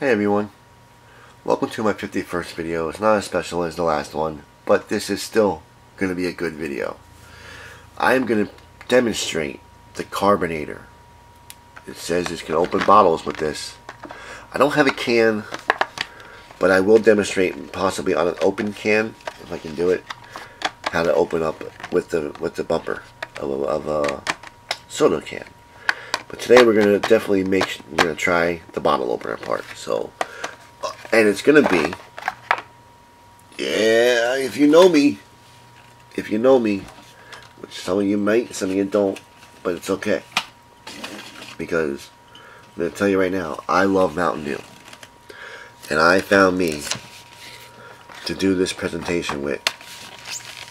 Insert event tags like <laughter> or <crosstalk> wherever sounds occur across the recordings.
Hey everyone, welcome to my 51st video. It's not as special as the last one, but this is still going to be a good video. I am going to demonstrate the carbonator. It says it can open bottles with this. I don't have a can, but I will demonstrate possibly on an open can, if I can do it, how to open up with the with the bumper of a, of a soda can. But today we're gonna definitely make we're gonna try the bottle opener part. So, uh, and it's gonna be, yeah. If you know me, if you know me, which some of you might, some of you don't, but it's okay because I'm gonna tell you right now, I love Mountain Dew, and I found me to do this presentation with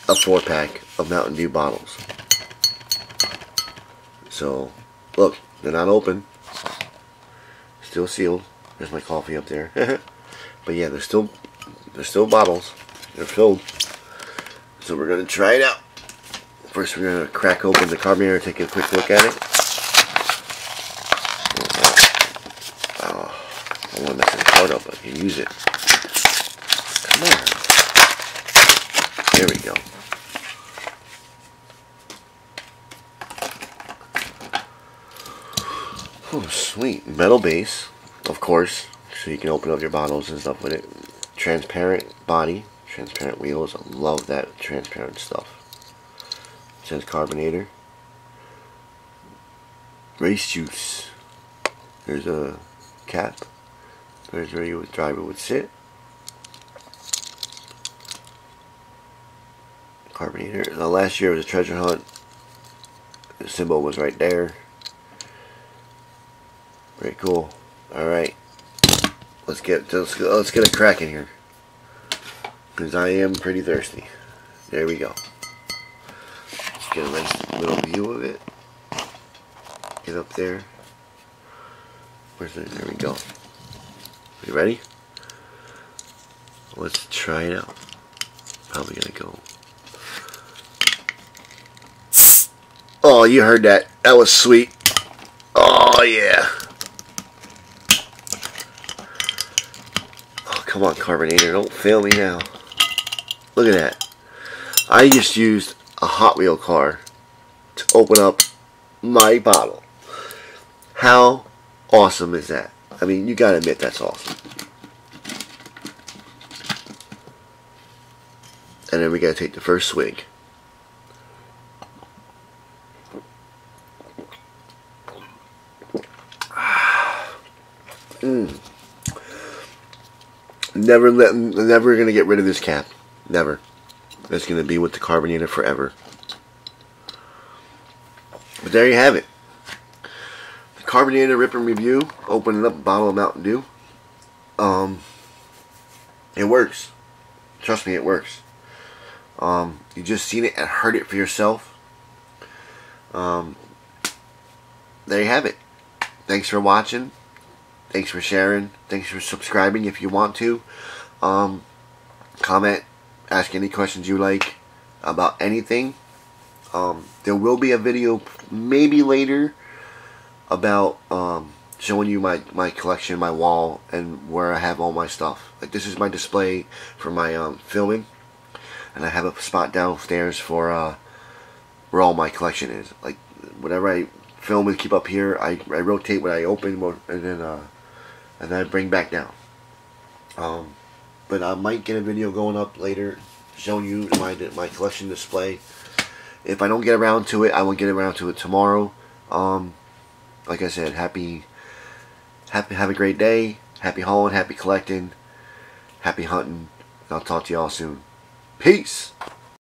a four pack of Mountain Dew bottles. So, look, they're not open. Still sealed. There's my coffee up there. <laughs> but yeah, they're still they're still bottles. They're filled. So we're gonna try it out. First we're gonna crack open the carbonator, take a quick look at it. Oh, I want to mess this part up, I can use it. Come on. There we go. Oh, sweet. Metal base, of course, so you can open up your bottles and stuff with it. Transparent body, transparent wheels. I love that transparent stuff. It says carbonator. Race juice. There's a cap. There's where your driver would sit. Carbonator. The last year was a treasure hunt. The symbol was right there. Very cool. All right, let's get let's let's get a crack in here, because I am pretty thirsty. There we go. Let's get a nice little view of it. Get up there. Where's it? There we go. You ready? Let's try it out. Probably gonna go. Oh, you heard that. That was sweet. Oh, yeah. Come on, Carbonator, don't fail me now. Look at that. I just used a Hot Wheel car to open up my bottle. How awesome is that? I mean, you gotta admit that's awesome. And then we gotta take the first swig. <sighs> Mmm. Never let, never gonna get rid of this cap. Never. It's gonna be with the carbonator forever. But there you have it. The carbonator rip and review. Opening up a bottle of Mountain Dew. Um, it works. Trust me, it works. Um, you just seen it and heard it for yourself. Um, there you have it. Thanks for watching. Thanks for sharing. Thanks for subscribing if you want to. Um, comment, ask any questions you like about anything. Um, there will be a video maybe later about um, showing you my, my collection, my wall, and where I have all my stuff. Like this is my display for my um, filming, and I have a spot downstairs for uh, where all my collection is. Like whatever I film and keep up here, I, I rotate what I open, and then uh, and then bring back down. Um, but I might get a video going up later showing you my my collection display. If I don't get around to it, I will get around to it tomorrow. Um, like I said, happy, happy, have a great day. Happy hauling, happy collecting, happy hunting. I'll talk to y'all soon. Peace.